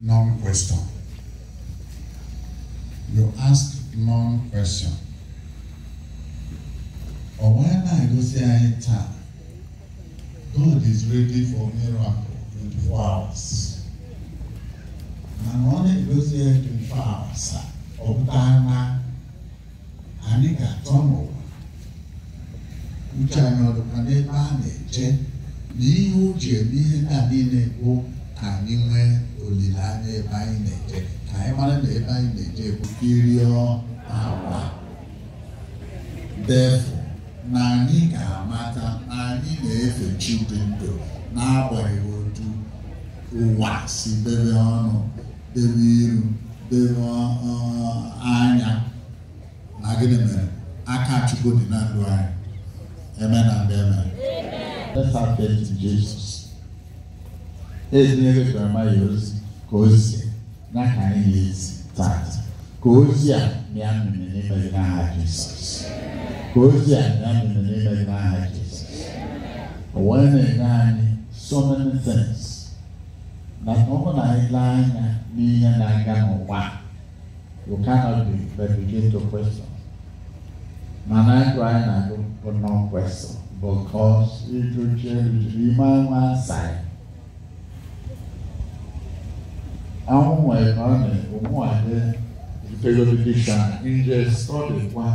non question. You ask non question. when I go see ayé ta. God is ready for miracle in four hours. when I go see ayé twenty four hours. Ọ̀pútà ńlá àníkà tọ́nù uche anyị ọdụkwa n'ebe a na-eje na ihe o ji eme ihe ndị a niile ka anyị nwee olileanya ebe anyị na-eje ka anyị mara na ebe anyị na-eje bụkirio agwa defu na anyị ga-amata na anyị na-efe chi dị ndụ n'agbanyeghị otu ụwa si debe ọnụ debe iru debe anya na gịnị mere aka Chukwu dị na ndụ anyị eme na emere ezinụlọ karama ya ozi ka ozi n'aka anyị na-ezi taa ka ozi a mịa mmemme n'ime gị n'aha jizọs ka ozi a mịa mmemme n'ime gị n'aha jizọs ụwa na-enye anyị so many things na ọ bụ na anyị lee anya n'ihe na-aga n'ụwa you cannot be but begin to question mana ndụ anyị na-agụ bụ non question because ịjụ chere ijiri ime anwụ asaghị ahụhụ na ụmụ anyị mpegodidicha nje stọdịkwa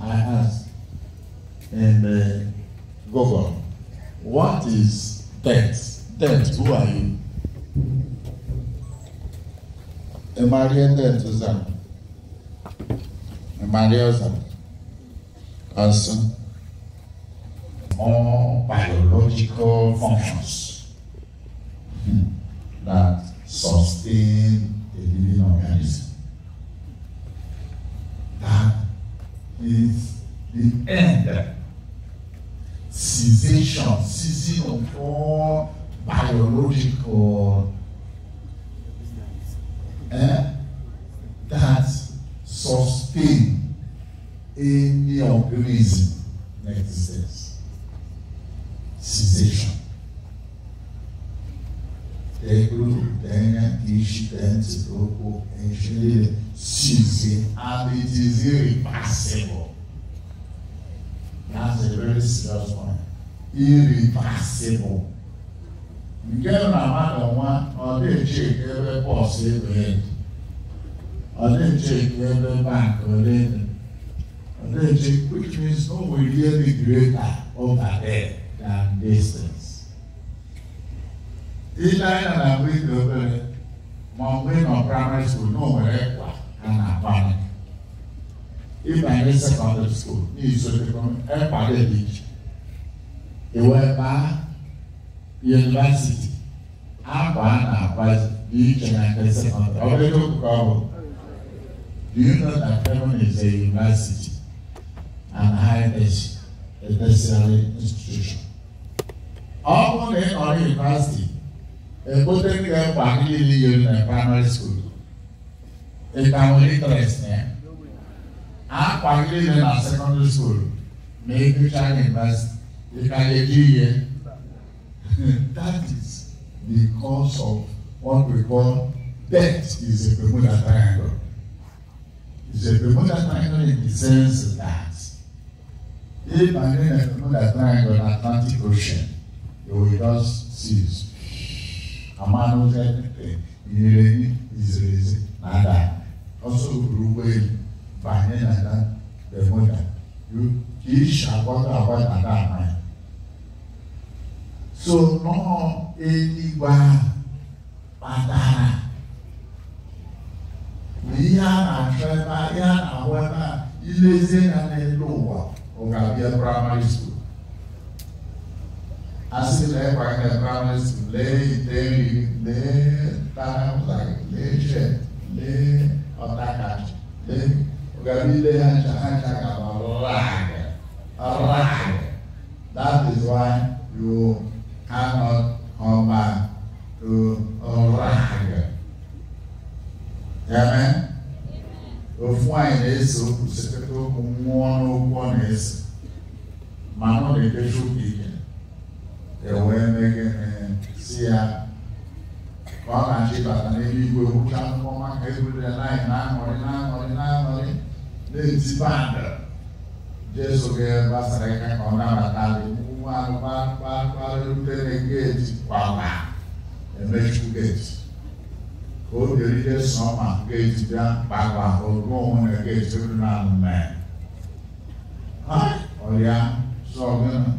I ask and uh, Google. What is debt? Debt? who are you? Emaria death is a Emaria is a person. All biological functions. Hmm that sustain a living organism. That is the end, cessation, ceasing of all biological eh, that sustain any organism in existence. broken and traded season and it is irreversible. That's a very serious one. Irreversible. Nke na mmadụ nwa ọ na-eche ebe bọs ebe ọ na-eche ebe bank ole ọ na-eche which means no will really be greater over there than distance. Ile anya na-abụ ibe obere ma ọ primary school na onwere ịkwa ha na-akpali ịbanye secondary school n'izu ịkpali dị iche iwee baa yunivasiti akwa a na-akwa dị iche na nke sekọndịrị ọ bụrụ okpukpe ọ bụ do you know that Kevin is a university and higher education a tertiary institution ọ bụrụ na ị nọrọ yunivasiti Botanic Garden Family Reunion Primary School. Ìtàwọn interest ni. A pàgílé yẹn na secondary school ní Christian University. Ìkàlẹ́jì yẹn. That is because of what we call death is a Bermuda triangle. It's a Bermuda triangle in the sense that if I mean a Bermuda triangle in Atlantic Ocean, you will just cease amanụka ekpere nyere iziri ezi na ada ọsọ buru ụgbọelu banye na ya bermuda ka isi agbada agbada na-ama ya so nọọ eluigwe ahụ kpatara ihe a na-achọ ebe ihe a na-ahụ ebe a ilezie ya n'elu ụwa ọ ga-abịa praịmarị skuul Ainsi lẹ́pàá ní primary school lé ìdérí lé tábìlà lé jẹ lé ọ̀tàkà lé ògàbí lé àjà àjà kàbà ràgẹ̀ ràgẹ̀. That is why you cannot come back to ràgẹ̀. Amen. Ofu anyị na-ese okwu site n'okwu mmụọ n'okwu ọ na-ese ma nọ na-ekechi oge ike ewee megịrịsị ya ka ọ na-achịbata n'eluigwe hụcha akwụkwọ maka egwurere anyị na-aṅụrị na-aṅụrị na-aṅụrị na-eti bandị jesu ga-agbasara ịka ka ọ nabata gị nwa gbakparịrute na-egeji kwaba emechu geji ka o bịara ihe sọ ma geji bịa kpakwa oruo onwe na geji ru na mmee ọrịa sọ gịnị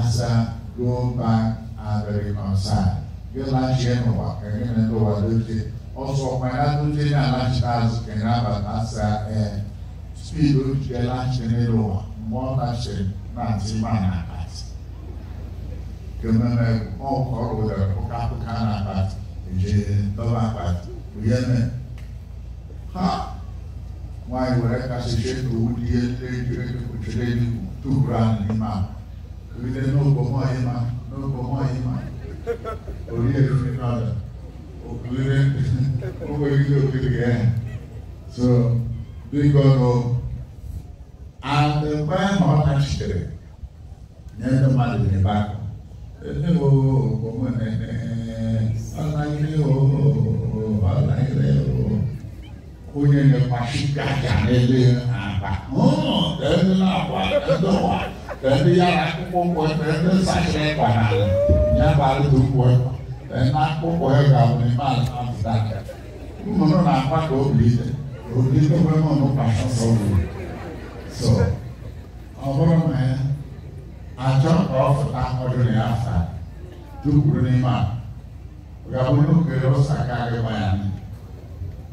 asa go back and reconcile. Bí láti ẹnu wà kẹ́kẹ́ ní ẹnu wà lóde, ọ̀sọ̀ ọ̀pọ̀ ẹ̀dá tó dé ní aláṣẹ àzùkẹ́ ní abàtà sa ẹ̀ speed ó jẹ́ láti nínú wà mọ́ láṣẹ náà ti máa nà àti. Kẹ́mi ẹ̀ mọ́ kọ́rọ̀ rẹ̀ kókákóká nà àti ìdí dọ́là àti òye mẹ́. Ha! Wọ́n á yọ̀ ẹ̀ka ṣe ṣe tó wúdi ẹ̀ lé ju ẹ̀ tó kùtù lé ju tó kúrò àná ní Orílẹ̀ náà gbọ́ mọ́ ayé máa náà gbọ́ mọ́ ayé máa orí ẹ̀rọ ní padà òkúlẹ̀ owó ilé òkèlè ẹ̀ so bíkọ́nù àtẹ̀kọ́ ẹ̀họ́ ọ̀tàṣẹ̀rẹ̀ ní ẹ̀dọ́ mmadụ dị n'ebe ahụ ndị bụ omume na-eme ọlaghịrị ọlaghịrị onye na-ekwashi gaja n'ele agba ụlọ dị n'akwa ndị ọwa não Jadi ya aku mau buat itu saya karena ya baru o buat. Dan aku buat kamu nih malah kamu tak. Kamu mau apa kau beli? Kau beli itu kamu mau pasang solo. So, apa namanya? Ajar kau tentang dunia asal. Tuh dunia. Kamu tuh kira sakar kemana?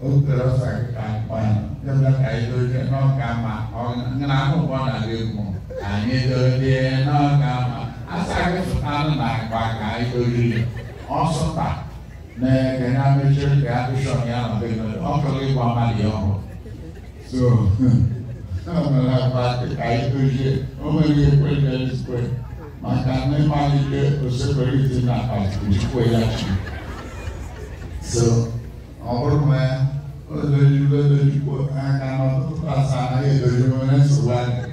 Ukra sakar kemana? Jangan kayak itu, jangan kamu. Orang nggak mau pada dirimu. anyị dolie n'ọga ma asa gị pụtanụ na akpa ka anyị oriri ọsụta na-ekenye amechi ka bishọp ya nọ ọkụrụ ịgwa mmadụ ya ọhụrụ so mere akpa ka anyị dozie o nwere ekwe na-ezikwe maka na ịmalite oseperiti na akpa ojikwe ya chi so ọ bụrụ na ya o dojigo dojikwo aka n'ọtụtụ asaa anaghị edozi nwere nsogbu anya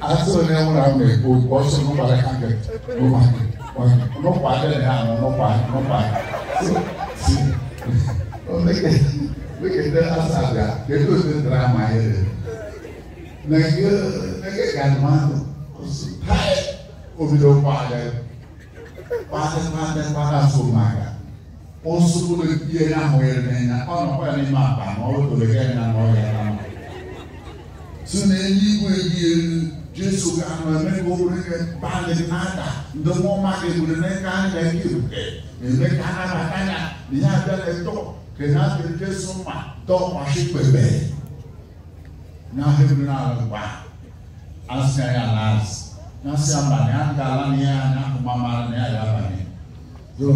ase wo ne wura mɛ o ɔsɔ no wara kanga o ma ne ɔn no kwa de ne ano no kwa no kwa si o meke meke de asaga de do de drama yɛ de na ke na ke galima no o si hai obi de kwa de kwa de kwa de kwa de aso ma ga o sugu de bie na ho yɛ de na ɔn kwa ne ma ba na o do de ke na na o yɛ ma so na eyi ko eyi elu. Jésù gahụrụ eme ka owere ihe balị n'aka ndị mmụọ mmadụ eburu na ka a na-eke ebuke na-eme ka a nabata ya na ihe abịa na-eto ka ha dịrị Jésù mma tọọ mmasị kpebe na ha eburu n'ala mgba asị ya ala azụ na asị ya mba na ya ga-ala na ya na ahụma mara na ya ya abalị yo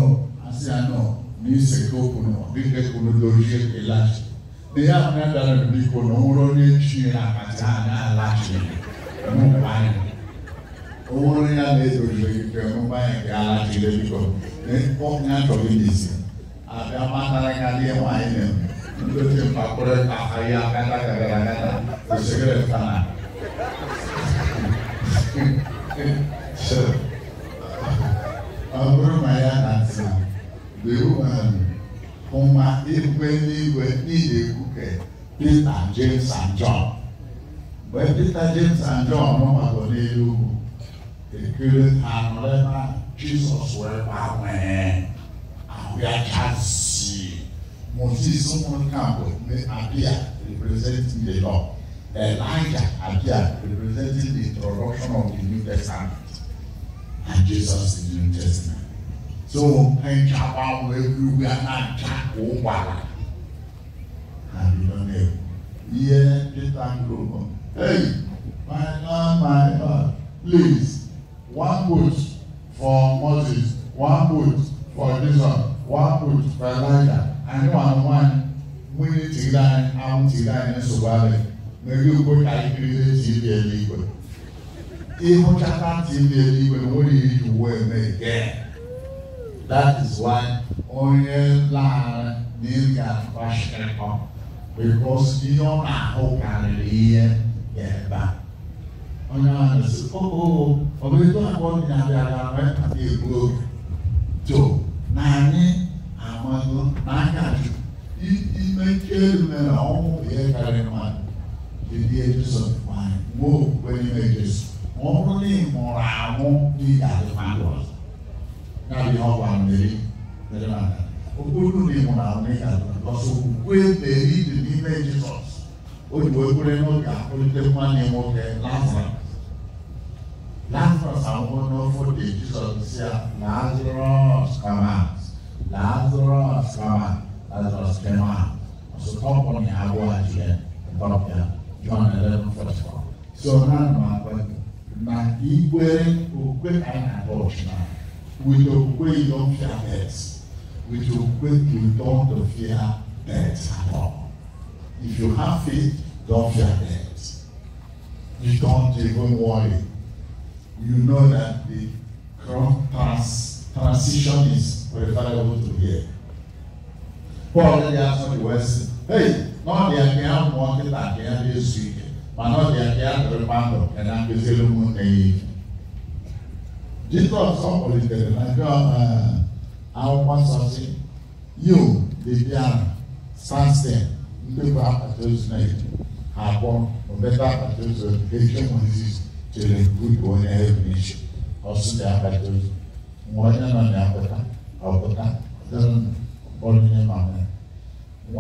asị e ya nọ n'ise e ka o kwuru dịka ekwuru dozie elachi na ya ahụ ya bịara biko na ọ nwụrụ onye chi ya akacha anya alachi ya mubaya orin alezòlò ìfẹ́ mubaya kẹ alati lé bíkọ ní ọnyà tọbi nìsí àti amataraka lé ẹwà yìí nà nítorí mpakúrẹ àhàyè akata kàkàrà kàtà òsèkèrè fana sọ ọbúrú ma ya nàtì bèwú ma ọmọ ìgbẹ n'igwe n'ìdè kúkẹ Peter James and John. When Peter, James, and John were on the hill, they couldn't handle them. Jesus were bound and we are chance. Moses, someone come with appear, representing the law. Elijah appeared representing the introduction of the New Testament and Jesus in the New Testament. So, ẹnjẹ àwọn ewúrẹ́ náà já òun wà lá. Àbí lọ́nà ẹ̀kú. Yẹ Peter ń lò wọ́n. Hey, my Lord, my Lord, please, one boot for Moses, one boot for this one, boot for Elijah. and one I'm one. We need to die, I want to die in a survival. Maybe you go die in the TV eluigwe. Ihu chata TV eluigwe, what do you wear again? That is why onye lara na ị ga-akpa shekọ. Because ihe ọ na-ahụ karịrị ihe yɛreba ɔnyɛma oh, no so oo ɔbɛto akɔ nyinaa yàrá mɛ àti ebuo to n'anyi amadu n'aka do ime kelu mɛ na ɔmo yɛ kari ma ebi ebi sɔ fain mo wɛni mɛ ebi sɔ ɔmo ni mɔra amu ni yàrá ma lɔ n'abi ɔba mɛri mɛri ma na okulu ni mɔra amu ni yàrá ma lɔ so okue mɛri di ni mɛ ebi sɔ oyinbo ekure n'oge akụlitekwa nye nwoke lazarus lazarus anwụọ n'ofu dị jizọs si ya lazarus kama lazarus kama lazarus kama ọsụtọpụ na agwọ ajụjụ ntọpịa John eleven forty four so ha nọ agwa na ikwere okwe ka anyị na-agba ọchịna with okwukwe you don fear death with okwukwe you don to fear death you have faith, don't fear death. You don't even worry. You know that the crop trans transition is preferable to here. Paul already answered the question. Hey, not the idea of wanting that they are this week, but not the idea of the man and I'm busy moon naive. Jesus sọ̀rọ̀ ìbẹ̀rẹ̀ lájọ́ àwọn ọmọ sọ̀tì yóò lè bí àrùn sáńsẹ̀. mpempe apata naiti abụọ omebe apata ozu o Mosis chere mbudu onye ebunichi ọsụsị apata ozu nwa onye nọ na apụta ọpụta ọdịrị ọrụ onye mama